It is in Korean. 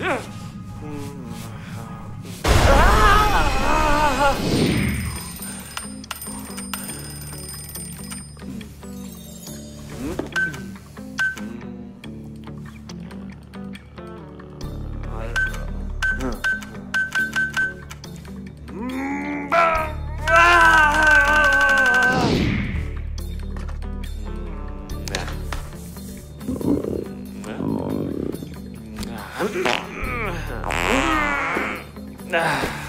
Huh? Mm-hmm.